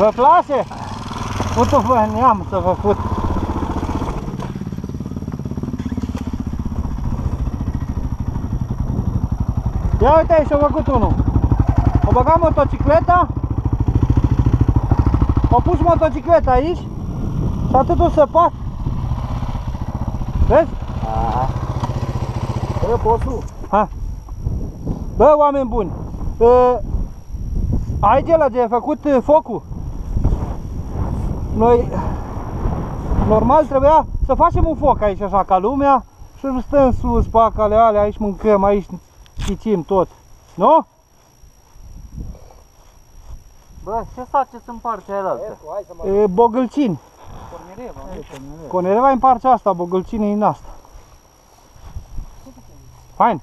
Vă place? Uite vă neam să vă fut. Ia uite aici, a făcut unul. O băgat motocicleta. O pus motocicleta aici. Și atât o săpat. Vezi? Bă, bosul, Ha. Bă, oameni buni, uh, ai de la de făcut uh, focul? Noi, normal trebuia să facem un foc aici așa ca lumea și nu stăm sus pe acale alea, aici mâncăm, aici chicim tot. Nu? Bă, ce faceți în partea aia altă? hai să mă... E, bogâlcini. Conereva în partea asta, bogâlcini în asta. Fain.